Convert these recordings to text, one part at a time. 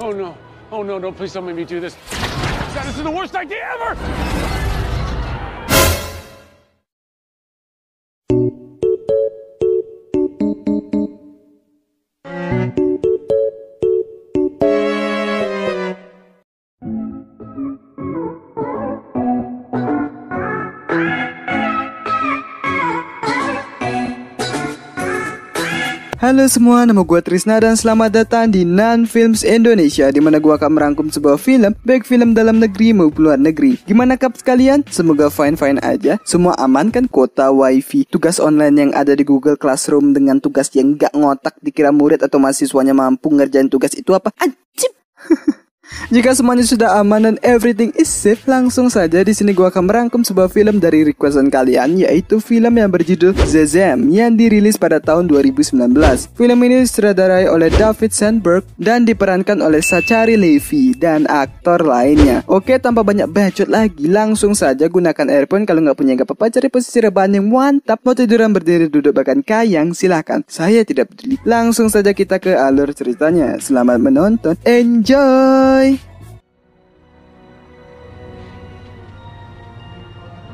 Oh no. Oh no, no, please don't make me do this. This is the worst idea ever! Halo semua, nama gue Trisna dan selamat datang di Nan Films Indonesia di mana gue akan merangkum sebuah film, baik film dalam negeri maupun luar negeri. Gimana kap sekalian? Semoga fine-fine aja. Semua aman kan kuota wifi, tugas online yang ada di Google Classroom dengan tugas yang gak ngotak dikira murid atau mahasiswanya mampu ngerjain tugas itu apa? Anjib! Jika semuanya sudah aman dan everything is safe, langsung saja di sini gua akan merangkum sebuah film dari requestan kalian yaitu film yang berjudul Zezem yang dirilis pada tahun 2019. Film ini disutradarai oleh David Sandberg dan diperankan oleh Sachari Levi dan aktor lainnya. Oke, tanpa banyak bacot lagi, langsung saja gunakan earphone kalau nggak punya nggak apa-apa cari posisi rebahan yang mantap. Mau tiduran berdiri duduk bahkan kayang silahkan. Saya tidak peduli. Langsung saja kita ke alur ceritanya. Selamat menonton. Enjoy! Bye.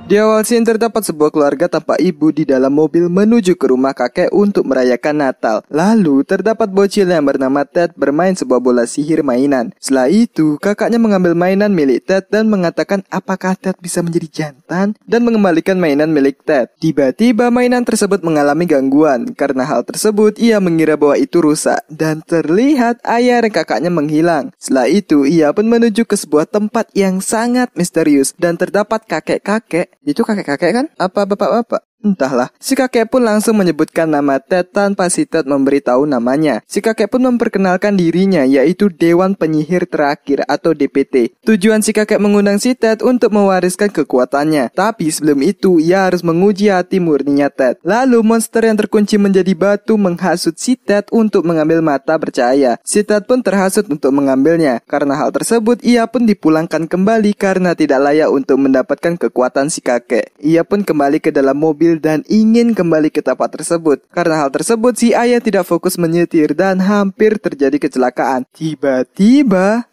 Di awal scene terdapat sebuah keluarga tanpa ibu di dalam mobil menuju ke rumah kakek untuk merayakan Natal. Lalu terdapat bocil yang bernama Ted bermain sebuah bola sihir mainan. Setelah itu, kakaknya mengambil mainan milik Ted dan mengatakan apakah Ted bisa menjadi jantan dan mengembalikan mainan milik Ted. Tiba-tiba mainan tersebut mengalami gangguan. Karena hal tersebut, ia mengira bahwa itu rusak dan terlihat ayah dan kakaknya menghilang. Setelah itu, ia pun menuju ke sebuah tempat yang sangat misterius dan terdapat kakek-kakek itu kakek-kakek kan? Apa bapak-bapak? Entahlah, si kakek pun langsung menyebutkan nama Ted tanpa si Ted memberitahu namanya. Si kakek pun memperkenalkan dirinya yaitu Dewan Penyihir Terakhir atau DPT. Tujuan si kakek mengundang si Ted untuk mewariskan kekuatannya. Tapi sebelum itu, ia harus menguji hati murninya Ted. Lalu monster yang terkunci menjadi batu menghasut si Ted untuk mengambil mata percaya. Si Ted pun terhasut untuk mengambilnya. Karena hal tersebut, ia pun dipulangkan kembali karena tidak layak untuk mendapatkan kekuatan si kakek. Ia pun kembali ke dalam mobil dan ingin kembali ke tempat tersebut. Karena hal tersebut, si ayah tidak fokus menyetir dan hampir terjadi kecelakaan. Tiba-tiba...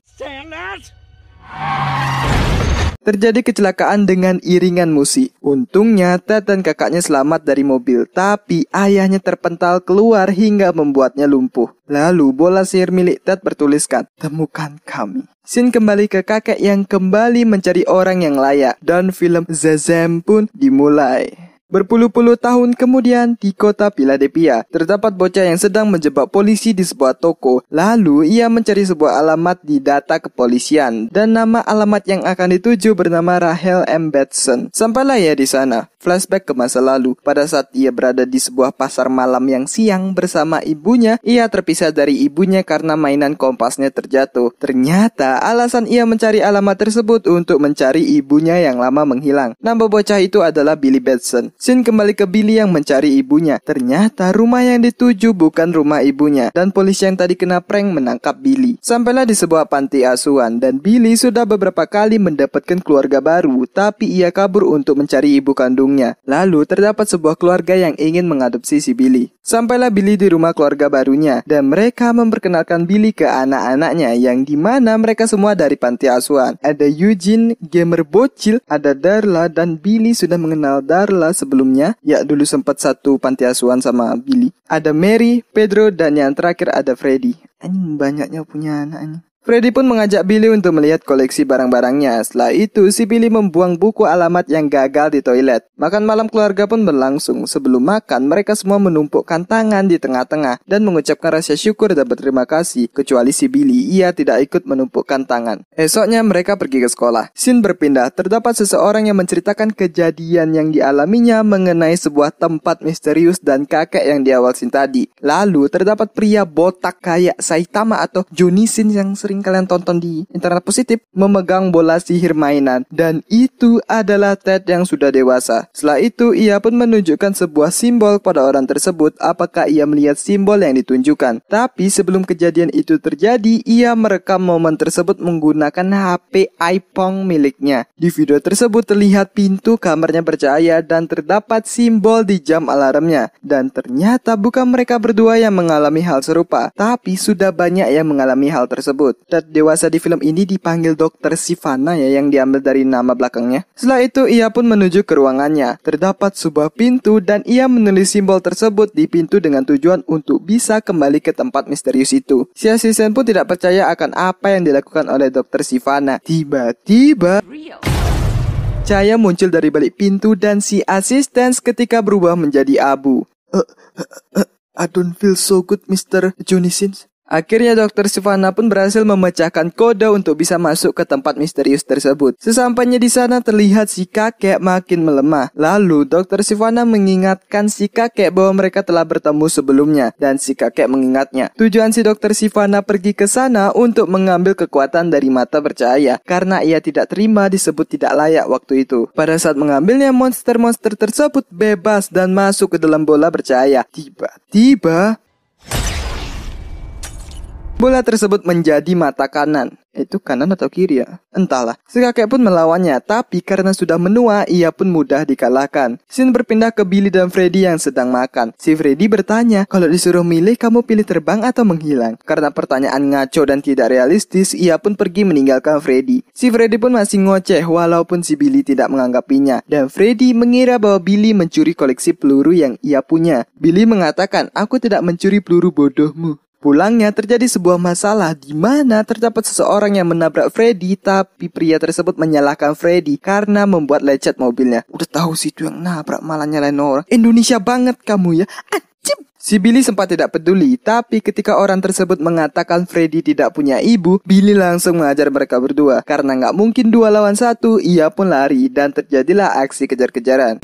Terjadi kecelakaan dengan iringan musik. Untungnya Ted dan kakaknya selamat dari mobil, tapi ayahnya terpental keluar hingga membuatnya lumpuh. Lalu bola sihir milik Ted bertuliskan, temukan kami. Sin kembali ke kakek yang kembali mencari orang yang layak dan film Zazam pun dimulai. Berpuluh-puluh tahun kemudian di kota Philadelphia, terdapat bocah yang sedang menjebak polisi di sebuah toko. Lalu ia mencari sebuah alamat di data kepolisian dan nama alamat yang akan dituju bernama Rahel M. Batson. Sampailah ia di sana. Flashback ke masa lalu. Pada saat ia berada di sebuah pasar malam yang siang bersama ibunya, ia terpisah dari ibunya karena mainan kompasnya terjatuh. Ternyata alasan ia mencari alamat tersebut untuk mencari ibunya yang lama menghilang. Nama bocah itu adalah Billy Batson. Sin kembali ke Billy yang mencari ibunya. Ternyata rumah yang dituju bukan rumah ibunya dan polisi yang tadi kena prank menangkap Billy. Sampailah di sebuah panti asuhan dan Billy sudah beberapa kali mendapatkan keluarga baru, tapi ia kabur untuk mencari ibu kandungnya. Lalu terdapat sebuah keluarga yang ingin mengadopsi si Billy. Sampailah Billy di rumah keluarga barunya dan mereka memperkenalkan Billy ke anak-anaknya yang di mana mereka semua dari panti asuhan. Ada Eugene, gamer bocil, ada Darla dan Billy sudah mengenal Darla sebelum sebelumnya, ya dulu sempat satu panti asuhan sama Billy. Ada Mary, Pedro, dan yang terakhir ada Freddy. Ini banyaknya punya anak ini. Freddy pun mengajak Billy untuk melihat koleksi barang-barangnya. Setelah itu, si Billy membuang buku alamat yang gagal di toilet. Makan malam keluarga pun berlangsung. Sebelum makan, mereka semua menumpukkan tangan di tengah-tengah dan mengucapkan rasa syukur dan berterima kasih. Kecuali si Billy, ia tidak ikut menumpukkan tangan. Esoknya mereka pergi ke sekolah. Sin berpindah, terdapat seseorang yang menceritakan kejadian yang dialaminya mengenai sebuah tempat misterius dan kakek yang di awal sin tadi. Lalu terdapat pria botak kayak Saitama atau Junisin yang sering sering kalian tonton di internet positif memegang bola sihir mainan dan itu adalah Ted yang sudah dewasa. Setelah itu ia pun menunjukkan sebuah simbol pada orang tersebut apakah ia melihat simbol yang ditunjukkan. Tapi sebelum kejadian itu terjadi ia merekam momen tersebut menggunakan HP iPhone miliknya. Di video tersebut terlihat pintu kamarnya bercahaya dan terdapat simbol di jam alarmnya. Dan ternyata bukan mereka berdua yang mengalami hal serupa, tapi sudah banyak yang mengalami hal tersebut. Dan dewasa di film ini dipanggil Dokter Sivana ya yang diambil dari nama belakangnya. Setelah itu ia pun menuju ke ruangannya. Terdapat sebuah pintu dan ia menulis simbol tersebut di pintu dengan tujuan untuk bisa kembali ke tempat misterius itu. Si asisten pun tidak percaya akan apa yang dilakukan oleh Dokter Sivana. Tiba-tiba Cahaya muncul dari balik pintu dan si asisten ketika berubah menjadi abu. Uh, uh, uh, I don't feel so good, Mr. Johnny Sins. Akhirnya Dr. Sivana pun berhasil memecahkan kode untuk bisa masuk ke tempat misterius tersebut. Sesampainya di sana terlihat si kakek makin melemah. Lalu Dr. Sivana mengingatkan si kakek bahwa mereka telah bertemu sebelumnya dan si kakek mengingatnya. Tujuan si Dr. Sivana pergi ke sana untuk mengambil kekuatan dari mata bercahaya karena ia tidak terima disebut tidak layak waktu itu. Pada saat mengambilnya monster-monster tersebut bebas dan masuk ke dalam bola bercahaya. Tiba-tiba Bola tersebut menjadi mata kanan. Itu kanan atau kiri ya? Entahlah. Si kakek pun melawannya, tapi karena sudah menua, ia pun mudah dikalahkan. Sin berpindah ke Billy dan Freddy yang sedang makan. Si Freddy bertanya, kalau disuruh milih, kamu pilih terbang atau menghilang? Karena pertanyaan ngaco dan tidak realistis, ia pun pergi meninggalkan Freddy. Si Freddy pun masih ngoceh walaupun si Billy tidak menganggapinya. Dan Freddy mengira bahwa Billy mencuri koleksi peluru yang ia punya. Billy mengatakan, aku tidak mencuri peluru bodohmu. Pulangnya terjadi sebuah masalah di mana terdapat seseorang yang menabrak Freddy tapi pria tersebut menyalahkan Freddy karena membuat lecet mobilnya. Udah tahu sih itu yang nabrak malah nyalain orang. Indonesia banget kamu ya. Acim. Si Billy sempat tidak peduli, tapi ketika orang tersebut mengatakan Freddy tidak punya ibu, Billy langsung mengajar mereka berdua. Karena nggak mungkin dua lawan satu, ia pun lari dan terjadilah aksi kejar-kejaran.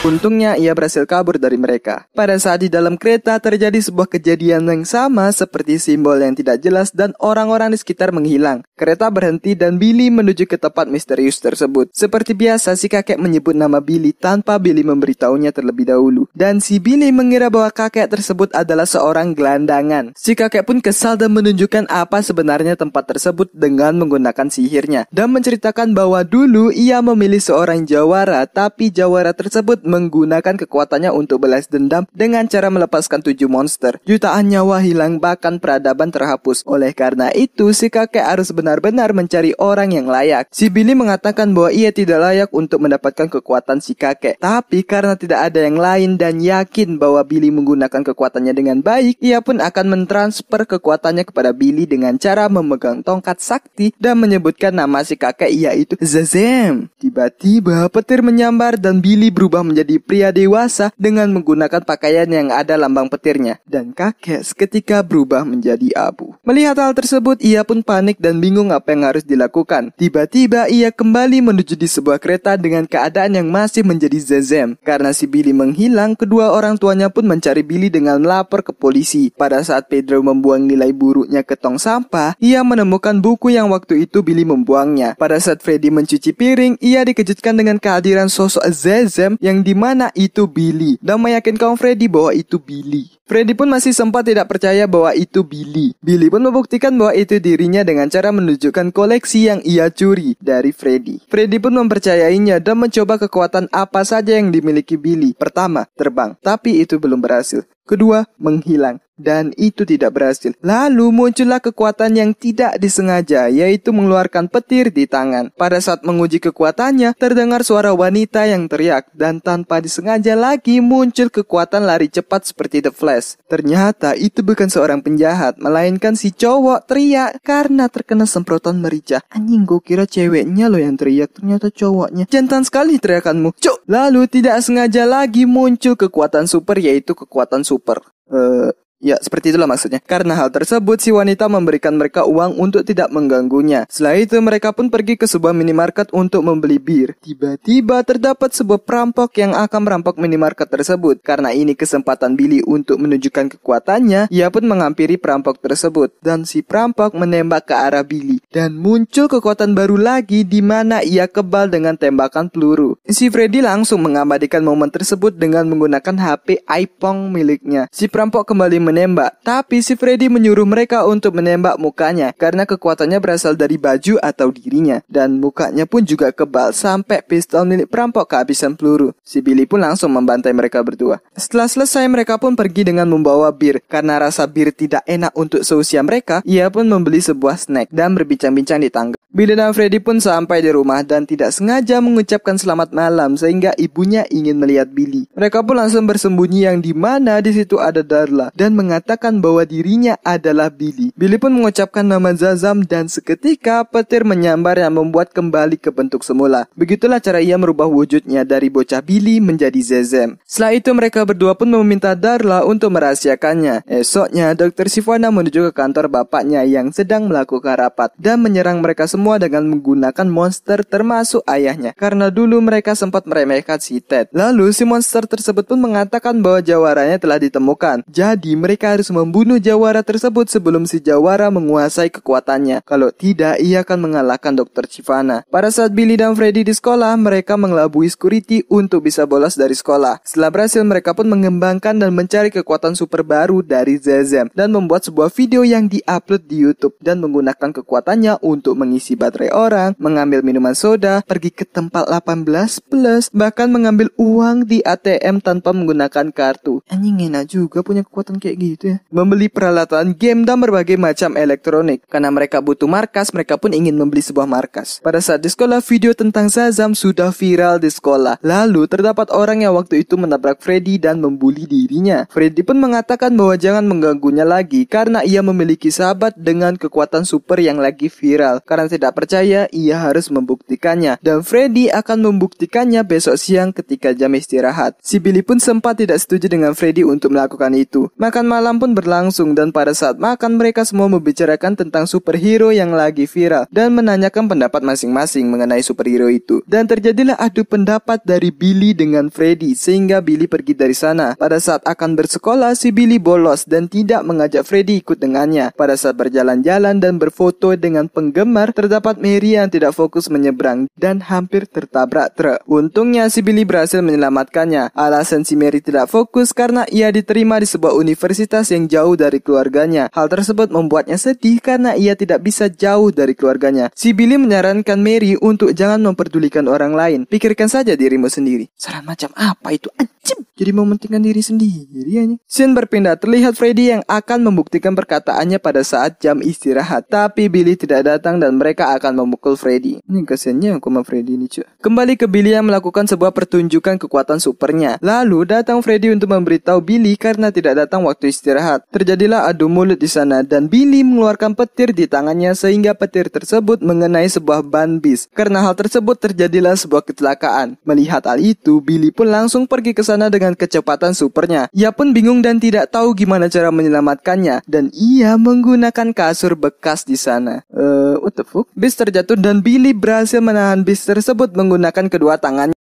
Untungnya ia berhasil kabur dari mereka. Pada saat di dalam kereta terjadi sebuah kejadian yang sama seperti simbol yang tidak jelas dan orang-orang di sekitar menghilang. Kereta berhenti dan Billy menuju ke tempat misterius tersebut. Seperti biasa si kakek menyebut nama Billy tanpa Billy memberitahunya terlebih dahulu. Dan si Billy mengira bahwa kakek tersebut adalah seorang gelandangan. Si kakek pun kesal dan menunjukkan apa sebenarnya tempat tersebut dengan menggunakan sihirnya. Dan menceritakan bahwa dulu ia memilih seorang jawara tapi jawara tersebut menggunakan kekuatannya untuk balas dendam dengan cara melepaskan tujuh monster. Jutaan nyawa hilang bahkan peradaban terhapus. Oleh karena itu, si kakek harus benar-benar mencari orang yang layak. Si Billy mengatakan bahwa ia tidak layak untuk mendapatkan kekuatan si kakek. Tapi karena tidak ada yang lain dan yakin bahwa Billy menggunakan kekuatannya dengan baik, ia pun akan mentransfer kekuatannya kepada Billy dengan cara memegang tongkat sakti dan menyebutkan nama si kakek yaitu Zazem. Tiba-tiba petir menyambar dan Billy berubah menjadi menjadi pria dewasa dengan menggunakan pakaian yang ada lambang petirnya. Dan kakek seketika berubah menjadi abu. Melihat hal tersebut, ia pun panik dan bingung apa yang harus dilakukan. Tiba-tiba ia kembali menuju di sebuah kereta dengan keadaan yang masih menjadi zezem. Karena si Billy menghilang, kedua orang tuanya pun mencari Billy dengan melapor ke polisi. Pada saat Pedro membuang nilai buruknya ke tong sampah, ia menemukan buku yang waktu itu Billy membuangnya. Pada saat Freddy mencuci piring, ia dikejutkan dengan kehadiran sosok Zezem yang mana itu Billy dan meyakinkan Freddy bahwa itu Billy. Freddy pun masih sempat tidak percaya bahwa itu Billy. Billy pun membuktikan bahwa itu dirinya dengan cara menunjukkan koleksi yang ia curi dari Freddy. Freddy pun mempercayainya dan mencoba kekuatan apa saja yang dimiliki Billy. Pertama, terbang, tapi itu belum berhasil. Kedua, menghilang dan itu tidak berhasil. Lalu muncullah kekuatan yang tidak disengaja, yaitu mengeluarkan petir di tangan. Pada saat menguji kekuatannya, terdengar suara wanita yang teriak, dan tanpa disengaja lagi muncul kekuatan lari cepat seperti The Flash. Ternyata itu bukan seorang penjahat, melainkan si cowok teriak karena terkena semprotan merica. Anjing gue kira ceweknya loh yang teriak, ternyata cowoknya. Jantan sekali teriakanmu. Cuk! Lalu tidak sengaja lagi muncul kekuatan super yaitu kekuatan super. Eh, uh, Ya, seperti itulah maksudnya. Karena hal tersebut, si wanita memberikan mereka uang untuk tidak mengganggunya. Setelah itu, mereka pun pergi ke sebuah minimarket untuk membeli bir. Tiba-tiba terdapat sebuah perampok yang akan merampok minimarket tersebut. Karena ini kesempatan Billy untuk menunjukkan kekuatannya, ia pun menghampiri perampok tersebut. Dan si perampok menembak ke arah Billy. Dan muncul kekuatan baru lagi di mana ia kebal dengan tembakan peluru. Si Freddy langsung mengabadikan momen tersebut dengan menggunakan HP iPhone miliknya. Si perampok kembali menembak, tapi si Freddy menyuruh mereka untuk menembak mukanya karena kekuatannya berasal dari baju atau dirinya dan mukanya pun juga kebal sampai pistol milik perampok kehabisan peluru. Si Billy pun langsung membantai mereka berdua. Setelah selesai mereka pun pergi dengan membawa bir karena rasa bir tidak enak untuk seusia mereka. Ia pun membeli sebuah snack dan berbincang-bincang di tangga. Billy dan Freddy pun sampai di rumah dan tidak sengaja mengucapkan selamat malam sehingga ibunya ingin melihat Billy. Mereka pun langsung bersembunyi yang di mana di situ ada Darla dan mengatakan bahwa dirinya adalah Billy. Billy pun mengucapkan nama Zazam dan seketika petir menyambar yang membuat kembali ke bentuk semula. Begitulah cara ia merubah wujudnya dari bocah Billy menjadi Zezem. Setelah itu mereka berdua pun meminta Darla untuk merahasiakannya. Esoknya Dr. Sivana menuju ke kantor bapaknya yang sedang melakukan rapat dan menyerang mereka semua dengan menggunakan monster termasuk ayahnya karena dulu mereka sempat meremehkan si Ted. Lalu si monster tersebut pun mengatakan bahwa jawaranya telah ditemukan. Jadi mereka harus membunuh jawara tersebut sebelum si jawara menguasai kekuatannya. Kalau tidak, ia akan mengalahkan Dr. Chivana. Pada saat Billy dan Freddy di sekolah, mereka mengelabui security untuk bisa bolos dari sekolah. Setelah berhasil, mereka pun mengembangkan dan mencari kekuatan super baru dari Zezem dan membuat sebuah video yang diupload di YouTube dan menggunakan kekuatannya untuk mengisi baterai orang, mengambil minuman soda, pergi ke tempat 18 plus, bahkan mengambil uang di ATM tanpa menggunakan kartu. Anjing enak juga punya kekuatan kayak gitu ya. Membeli peralatan game dan berbagai macam elektronik. Karena mereka butuh markas, mereka pun ingin membeli sebuah markas. Pada saat di sekolah, video tentang Zazam sudah viral di sekolah. Lalu terdapat orang yang waktu itu menabrak Freddy dan membuli dirinya. Freddy pun mengatakan bahwa jangan mengganggunya lagi karena ia memiliki sahabat dengan kekuatan super yang lagi viral. Karena tidak percaya, ia harus membuktikannya. Dan Freddy akan membuktikannya besok siang ketika jam istirahat. Si Billy pun sempat tidak setuju dengan Freddy untuk melakukan itu. Makan malam pun berlangsung dan pada saat makan mereka semua membicarakan tentang superhero yang lagi viral dan menanyakan pendapat masing-masing mengenai superhero itu. Dan terjadilah adu pendapat dari Billy dengan Freddy sehingga Billy pergi dari sana. Pada saat akan bersekolah, si Billy bolos dan tidak mengajak Freddy ikut dengannya. Pada saat berjalan-jalan dan berfoto dengan penggemar, terdapat Mary yang tidak fokus menyeberang dan hampir tertabrak truk. Untungnya si Billy berhasil menyelamatkannya. Alasan si Mary tidak fokus karena ia diterima di sebuah universitas yang jauh dari keluarganya. Hal tersebut membuatnya sedih karena ia tidak bisa jauh dari keluarganya. Si Billy menyarankan Mary untuk jangan memperdulikan orang lain. Pikirkan saja dirimu sendiri. Saran macam apa itu? Anjim! Jadi mementingkan diri sendiri aja. Scene berpindah terlihat Freddy yang akan membuktikan perkataannya pada saat jam istirahat. Tapi Billy tidak datang dan mereka akan memukul Freddy. Ini kasiannya aku sama Freddy ini cuy. Kembali ke Billy yang melakukan sebuah pertunjukan kekuatan supernya. Lalu datang Freddy untuk memberitahu Billy karena tidak datang waktu istirahat. Terjadilah adu mulut di sana dan Billy mengeluarkan petir di tangannya sehingga petir tersebut mengenai sebuah ban bis. Karena hal tersebut terjadilah sebuah kecelakaan. Melihat hal itu, Billy pun langsung pergi ke sana dengan kecepatan supernya. Ia pun bingung dan tidak tahu gimana cara menyelamatkannya dan ia menggunakan kasur bekas di sana. Eh, uh, what the fuck? Bis terjatuh dan Billy berhasil menahan bis tersebut menggunakan kedua tangannya.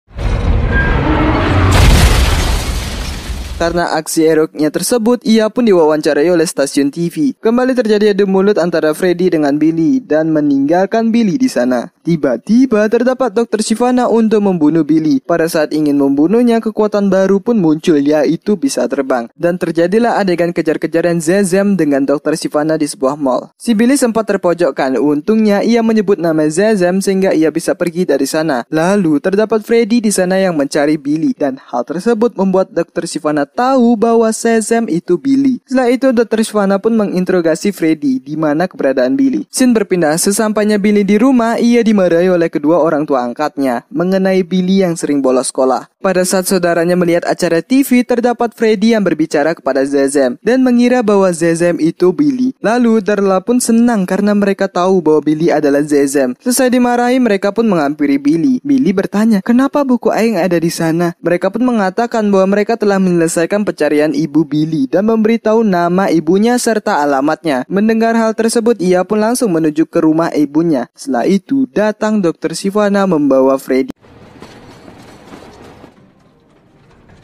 Karena aksi eroknya tersebut, ia pun diwawancarai oleh stasiun TV. Kembali terjadi adu mulut antara Freddy dengan Billy dan meninggalkan Billy di sana. Tiba-tiba terdapat Dr. Sivana untuk membunuh Billy. Pada saat ingin membunuhnya, kekuatan baru pun muncul yaitu bisa terbang. Dan terjadilah adegan kejar-kejaran Zezem dengan Dr. Sivana di sebuah mall. Si Billy sempat terpojokkan, untungnya ia menyebut nama Zezem sehingga ia bisa pergi dari sana. Lalu terdapat Freddy di sana yang mencari Billy dan hal tersebut membuat Dr. Sivana tahu bahwa Zezem itu Billy. Setelah itu Dr. Sivana pun menginterogasi Freddy di mana keberadaan Billy. Scene berpindah sesampainya Billy di rumah, ia di dimarahi oleh kedua orang tua angkatnya mengenai Billy yang sering bolos sekolah. Pada saat saudaranya melihat acara TV, terdapat Freddy yang berbicara kepada Zezem dan mengira bahwa Zezem itu Billy. Lalu Darla pun senang karena mereka tahu bahwa Billy adalah Zezem. Selesai dimarahi, mereka pun menghampiri Billy. Billy bertanya, kenapa buku Aing ada di sana? Mereka pun mengatakan bahwa mereka telah menyelesaikan pencarian ibu Billy dan memberitahu nama ibunya serta alamatnya. Mendengar hal tersebut, ia pun langsung menuju ke rumah ibunya. Setelah itu, datang Dr. Sivana membawa Freddy.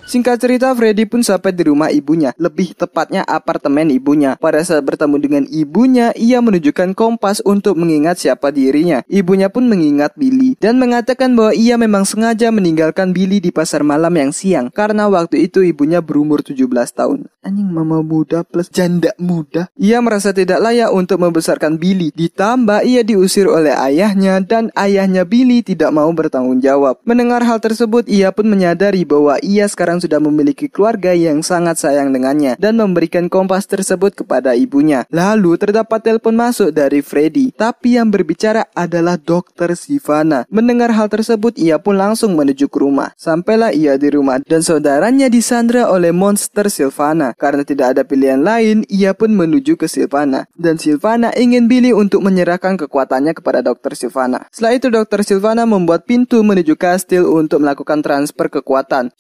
Singkat cerita, Freddy pun sampai di rumah ibunya, lebih tepatnya apartemen ibunya. Pada saat bertemu dengan ibunya, ia menunjukkan kompas untuk mengingat siapa dirinya. Ibunya pun mengingat Billy dan mengatakan bahwa ia memang sengaja meninggalkan Billy di pasar malam yang siang karena waktu itu ibunya berumur 17 tahun. Anjing mama muda plus janda muda. Ia merasa tidak layak untuk membesarkan Billy. Ditambah ia diusir oleh ayahnya dan ayahnya Billy tidak mau bertanggung jawab. Mendengar hal tersebut, ia pun menyadari bahwa ia sekarang sudah memiliki keluarga yang sangat sayang dengannya dan memberikan kompas tersebut kepada ibunya. Lalu terdapat telepon masuk dari Freddy, tapi yang berbicara adalah dokter Sivana. Mendengar hal tersebut, ia pun langsung menuju ke rumah. Sampailah ia di rumah dan saudaranya disandra oleh monster Silvana. Karena tidak ada pilihan lain, ia pun menuju ke Silvana. Dan Silvana ingin Billy untuk menyerahkan kekuatannya kepada dokter Silvana. Setelah itu dokter Silvana membuat pintu menuju kastil untuk melakukan transfer kekuatan.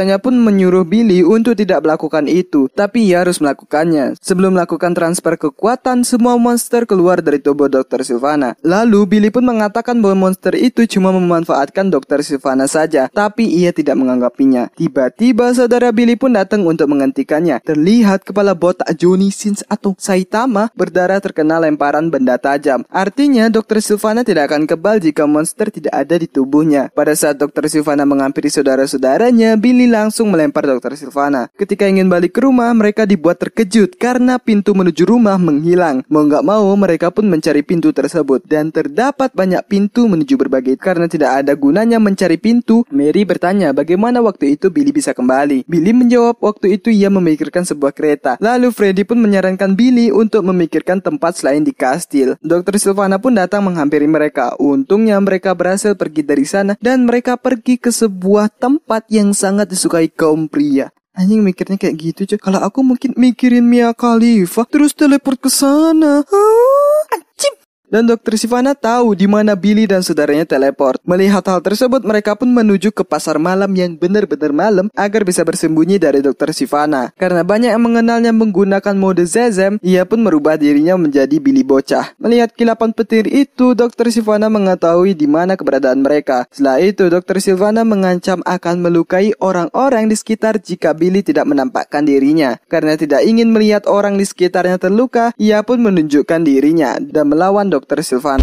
Saudara-saudaranya pun menyuruh Billy untuk tidak melakukan itu, tapi ia harus melakukannya. Sebelum melakukan transfer kekuatan, semua monster keluar dari tubuh dokter Silvana. Lalu Billy pun mengatakan bahwa monster itu cuma memanfaatkan dokter Silvana saja, tapi ia tidak menganggapinya. Tiba-tiba saudara Billy pun datang untuk menghentikannya. Terlihat kepala botak Johnny Sins atau Saitama berdarah terkena lemparan benda tajam. Artinya dokter Silvana tidak akan kebal jika monster tidak ada di tubuhnya. Pada saat dokter Silvana menghampiri saudara-saudaranya, Billy langsung melempar dokter Silvana. Ketika ingin balik ke rumah, mereka dibuat terkejut karena pintu menuju rumah menghilang. Mau nggak mau, mereka pun mencari pintu tersebut dan terdapat banyak pintu menuju berbagai karena tidak ada gunanya mencari pintu. Mary bertanya bagaimana waktu itu Billy bisa kembali. Billy menjawab waktu itu ia memikirkan sebuah kereta. Lalu Freddy pun menyarankan Billy untuk memikirkan tempat selain di kastil. Dokter Silvana pun datang menghampiri mereka. Untungnya mereka berhasil pergi dari sana dan mereka pergi ke sebuah tempat yang sangat disukai kaum pria. Anjing mikirnya kayak gitu cuy. Kalau aku mungkin mikirin Mia Khalifa terus teleport ke sana. Ah, anjing. Dan Dokter Sivana tahu di mana Billy dan saudaranya teleport. Melihat hal tersebut, mereka pun menuju ke pasar malam yang benar-benar malam agar bisa bersembunyi dari Dokter Sivana. Karena banyak yang mengenalnya menggunakan mode Zezem, ia pun merubah dirinya menjadi Billy bocah. Melihat kilapan petir itu, Dokter Sivana mengetahui di mana keberadaan mereka. Setelah itu, Dokter Sivana mengancam akan melukai orang-orang di sekitar jika Billy tidak menampakkan dirinya. Karena tidak ingin melihat orang di sekitarnya terluka, ia pun menunjukkan dirinya dan melawan Dokter Dr. Silvan.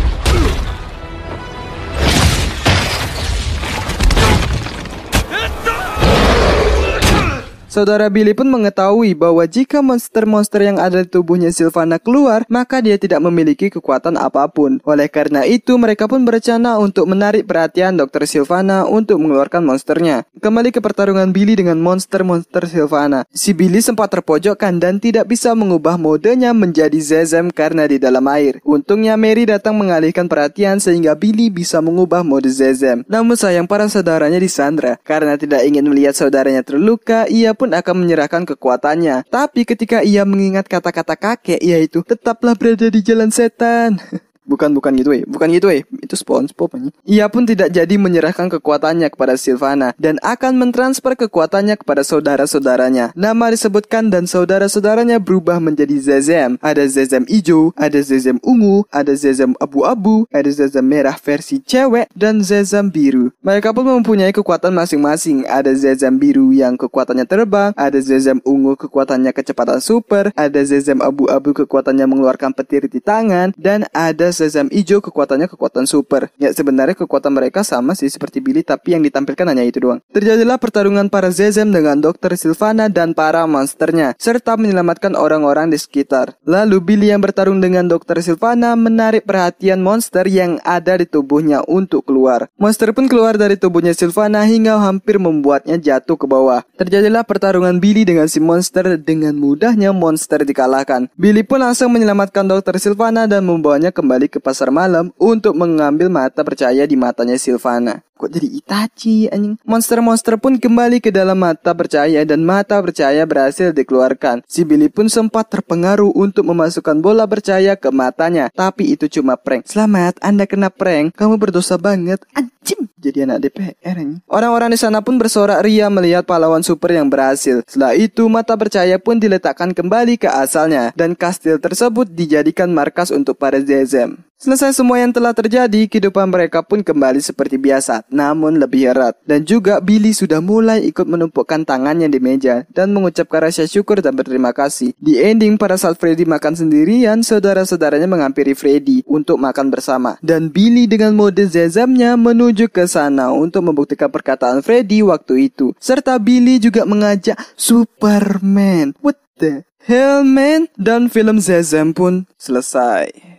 Saudara Billy pun mengetahui bahwa jika monster-monster yang ada di tubuhnya Silvana keluar, maka dia tidak memiliki kekuatan apa pun. Oleh karena itu, mereka pun berencana untuk menarik perhatian Dr. Silvana untuk mengeluarkan monsternya. Kembali ke pertarungan Billy dengan monster-monster Silvana. Si Billy sempat terpojokkan dan tidak bisa mengubah modenya menjadi Zezem karena di dalam air. Untungnya Mary datang mengalihkan perhatian sehingga Billy bisa mengubah mode Zezem. Namun sayang para saudaranya disandra. Karena tidak ingin melihat saudaranya terluka, ia pun pun akan menyerahkan kekuatannya. Tapi ketika ia mengingat kata-kata kakek, yaitu tetaplah berada di jalan setan. Bukan bukan gitu eh. Bukan gitu eh. Itu SpongeBob ini. Ia pun tidak jadi menyerahkan kekuatannya kepada Silvana dan akan mentransfer kekuatannya kepada saudara-saudaranya. Nama disebutkan dan saudara-saudaranya berubah menjadi Zezem. Ada Zezem hijau, ada Zezem ungu, ada Zezem abu-abu, ada Zezem merah versi cewek dan Zezem biru. Mereka pun mempunyai kekuatan masing-masing. Ada Zezem biru yang kekuatannya terbang, ada Zezem ungu kekuatannya kecepatan super, ada Zezem abu-abu kekuatannya mengeluarkan petir di tangan dan ada Shazam hijau kekuatannya kekuatan super. Ya sebenarnya kekuatan mereka sama sih seperti Billy tapi yang ditampilkan hanya itu doang. Terjadilah pertarungan para Zezem dengan Dr. Silvana dan para monsternya serta menyelamatkan orang-orang di sekitar. Lalu Billy yang bertarung dengan Dr. Silvana menarik perhatian monster yang ada di tubuhnya untuk keluar. Monster pun keluar dari tubuhnya Silvana hingga hampir membuatnya jatuh ke bawah. Terjadilah pertarungan Billy dengan si monster dengan mudahnya monster dikalahkan. Billy pun langsung menyelamatkan Dr. Silvana dan membawanya kembali ke pasar malam untuk mengambil mata percaya di matanya Silvana. Kok jadi Itachi anjing? Monster-monster pun kembali ke dalam mata percaya dan mata percaya berhasil dikeluarkan. Si Billy pun sempat terpengaruh untuk memasukkan bola percaya ke matanya, tapi itu cuma prank. Selamat, Anda kena prank. Kamu berdosa banget. Anjing. Jadi anak DPR anjing. Orang-orang di sana pun bersorak ria melihat pahlawan super yang berhasil. Setelah itu, mata percaya pun diletakkan kembali ke asalnya dan kastil tersebut dijadikan markas untuk para Zezem. Selesai semua yang telah terjadi, kehidupan mereka pun kembali seperti biasa, namun lebih erat. Dan juga Billy sudah mulai ikut menumpukkan tangannya di meja dan mengucapkan rasa syukur dan berterima kasih. Di ending pada saat Freddy makan sendirian, saudara-saudaranya menghampiri Freddy untuk makan bersama. Dan Billy dengan mode zezamnya menuju ke sana untuk membuktikan perkataan Freddy waktu itu. Serta Billy juga mengajak Superman. What the hell man? Dan film Zezam pun selesai.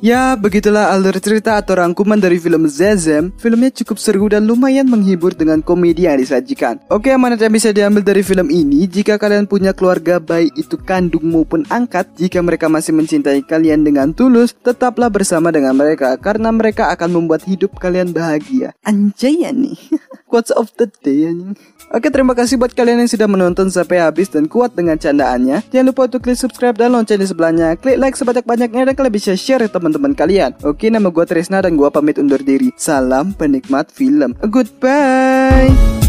Ya, begitulah alur cerita atau rangkuman dari film Zezem. Filmnya cukup seru dan lumayan menghibur dengan komedi yang disajikan. Oke, mana yang bisa diambil dari film ini? Jika kalian punya keluarga baik itu kandung maupun angkat, jika mereka masih mencintai kalian dengan tulus, tetaplah bersama dengan mereka karena mereka akan membuat hidup kalian bahagia. Anjay ya nih. Quotes of the day anjing. Oke, terima kasih buat kalian yang sudah menonton sampai habis dan kuat dengan candaannya. Jangan lupa untuk klik subscribe dan lonceng di sebelahnya. Klik like sebanyak-banyaknya dan kalian bisa share ke teman-teman kalian. Oke, nama gue Trisna dan gue pamit undur diri. Salam penikmat film. Goodbye.